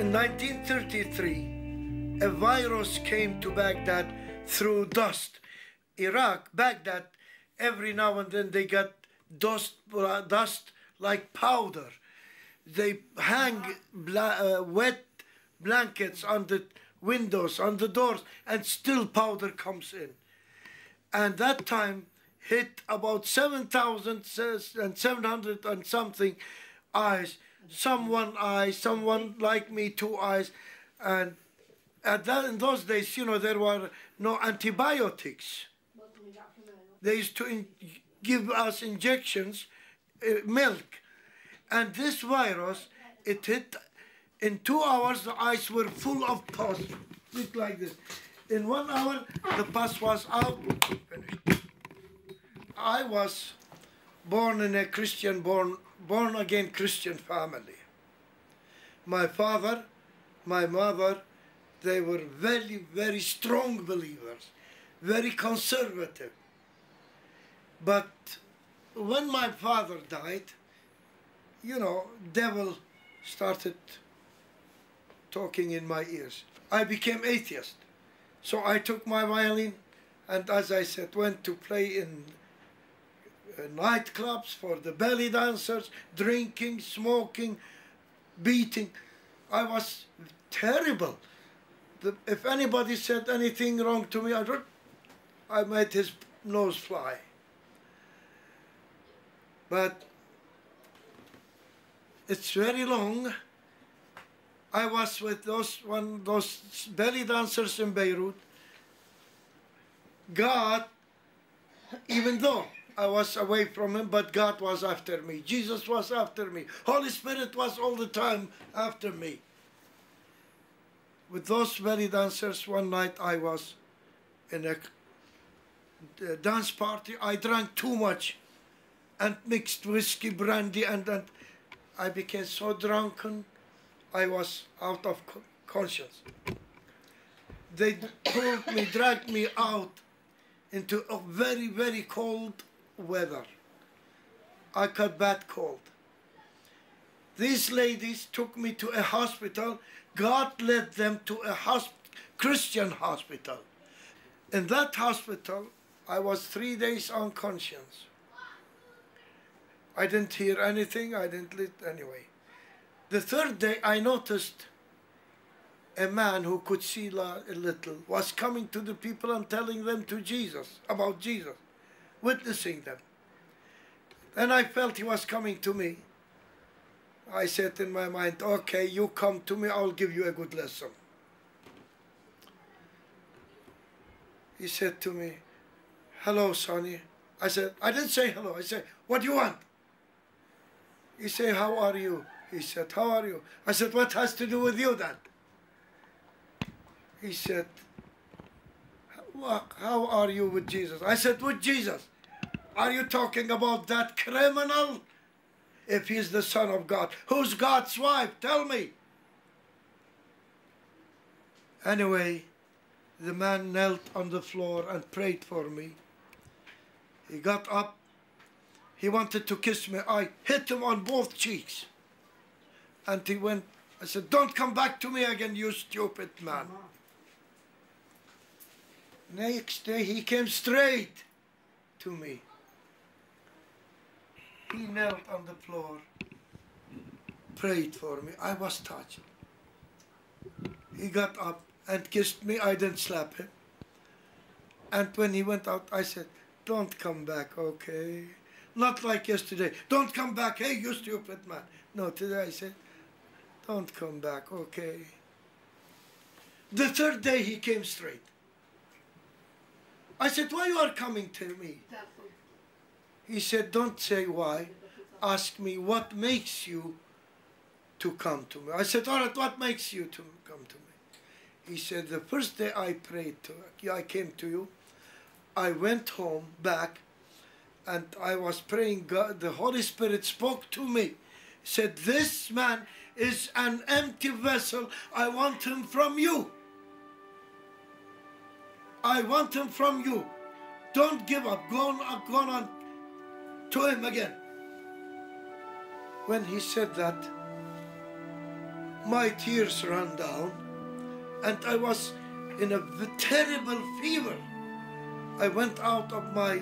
In 1933, a virus came to Baghdad through dust. Iraq, Baghdad, every now and then they got dust, uh, dust like powder. They hang bla- uh, wet blankets on the windows, on the doors, and still powder comes in. And that time hit about 7,700 and something eyes. Some one eye, someone like me, two eyes. And at that, in those days, you know, there were no antibiotics. They used to in, give us injections, uh, milk. And this virus, it hit, in two hours, the eyes were full of pus. Look like this. In one hour, the pus was out. I was born in a Christian, born, again Christian family. My father, my mother, they were very, very strong believers, very conservative. But when my father died, you know, devil started talking in my ears. I became atheist. So I took my violin and as I said, went to play in Uh, nightclubs for the belly dancers, drinking, smoking, beating. I was terrible. The, if anybody said anything wrong to me, I, I made his nose fly. But it's very long. I was with those one those belly dancers in Beirut. God, even though I was away from him, but God was after me. Jesus was after me. Holy Spirit was all the time after me. With those very dancers, one night I was in a, dance party. I drank too much and mixed whiskey, brandy, and, and I became so drunken, I was out of conscience. They pulled me, dragged me out into a very, very cold weather. I got bad cold. These ladies took me to a hospital. God led them to a hosp Christian hospital. In that hospital, I was three days unconscious. I didn't hear anything, I didn't lit anyway. The third day I noticed a man who could see a little was coming to the people and telling them to Jesus, about Jesus, witnessing them. And I felt he was coming to me. I said in my mind, okay, you come to me, I'll give you a good lesson. He said to me, hello, Sonny. I said, I didn't say hello. I said, what do you want? He said, how are you? He said, how are you? I said, what has to do with you then? He said, how are you with Jesus? I said, with Jesus. Are you talking about that criminal? If he's the son of God. Who's God's wife? Tell me. Anyway, the man knelt on the floor and prayed for me. He got up. He wanted to kiss me. I hit him on both cheeks. And he went, I said, don't come back to me again, you stupid man. Next day he came straight to me. He knelt on the floor, prayed for me. I was touched. He got up and kissed me. I didn't slap him. And when he went out, I said, don't come back, okay? Not like yesterday. Don't come back. Hey, you stupid man. No, today I said, don't come back, okay? The third day he came straight. I said, why you are coming to me? He said, don't say why. Ask me what makes you to come to me. I said, all right, what makes you to come to me? He said, the first day I prayed to, I came to you, I went home back and I was praying, God, the Holy Spirit spoke to me. Said, this man is an empty vessel. I want him from you. I want him from you. Don't give up. Go on, go on to him again. When he said that, my tears ran down, and I was in a terrible fever. I went out of my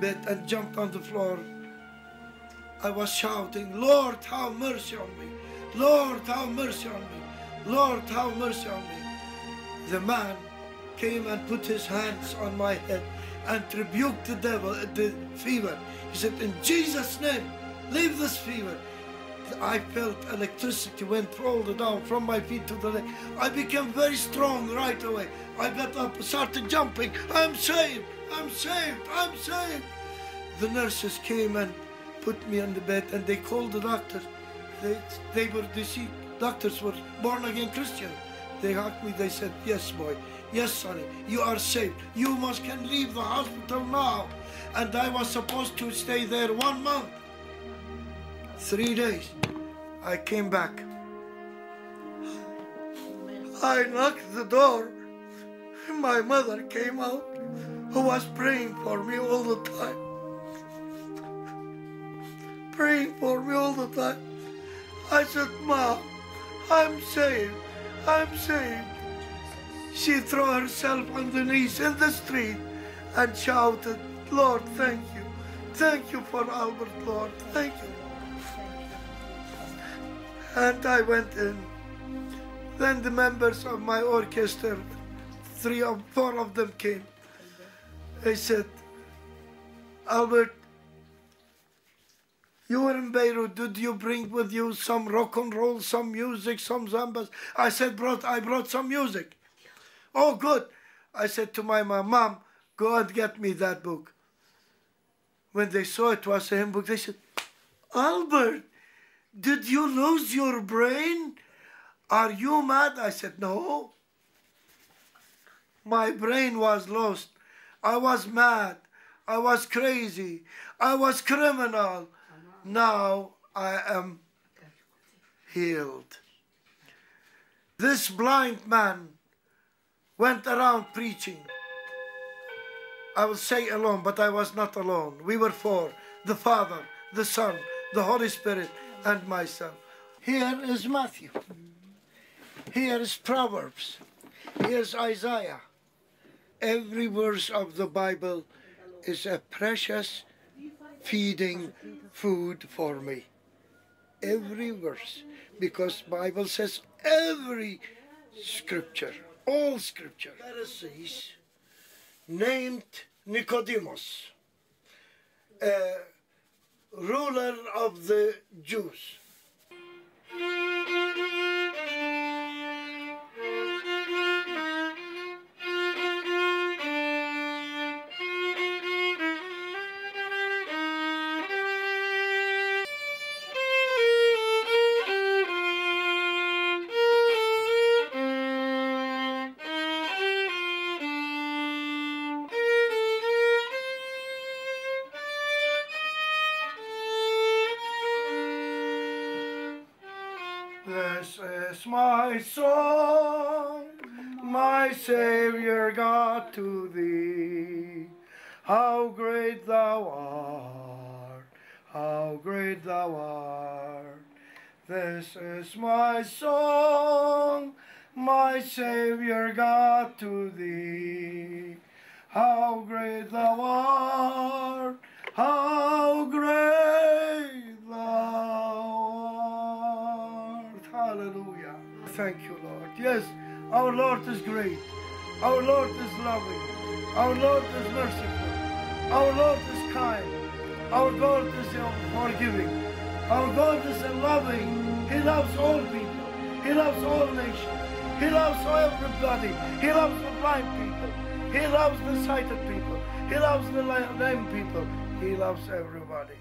bed and jumped on the floor. I was shouting, Lord, have mercy on me. Lord, have mercy on me. Lord, have mercy on me. The man came and put his hands on my head and rebuked the devil, the fever. He said, in Jesus' name, leave this fever. I felt electricity went all the down from my feet to the leg. I became very strong right away. I got up, started jumping. I'm saved, I'm saved, I'm saved. The nurses came and put me on the bed and they called the doctor. They, they were, deceived. doctors were born again Christian. They hugged me, they said, yes boy, yes sonny, you are saved. You must can leave the hospital now. And I was supposed to stay there one month. Three days. I came back. I knocked the door. My mother came out, who was praying for me all the time. Praying for me all the time. I said, Mom, I'm saved. I'm saved. She threw herself on the knees in the street and shouted, Lord, thank you. Thank you for Albert, Lord. Thank you. And I went in. Then the members of my orchestra, three or four of them came. They said, Albert, you were in Beirut. Did you bring with you some rock and roll, some music, some zambas? I said, brought, I brought some music. Oh, good. I said to my mom, Mom, go and get me that book. When they saw it was a hymn book, they said, Albert, did you lose your brain? Are you mad? I said, No. My brain was lost. I was mad. I was crazy. I was criminal. Now I am healed. This blind man went around preaching. I will say alone, but I was not alone. We were four the Father, the Son, the Holy Spirit, and myself. Here is Matthew. Here is Proverbs. Here's Isaiah. Every verse of the Bible is a precious feeding food for me. Every verse. Because Bible says every scripture, all scripture. Pharisees named Nicodemus. Uh, ruler of the Jews. My song, my Savior God to thee. How great thou art, how great thou art. This is my song, my Savior God to thee. How great thou art, how great thank you, Lord. Yes, our Lord is great. Our Lord is loving. Our Lord is merciful. Our Lord is kind. Our God is forgiving. Our God is loving. He loves all people. He loves all nations. He loves everybody. He loves the blind people. He loves the sighted people. He loves the lame people. He loves everybody.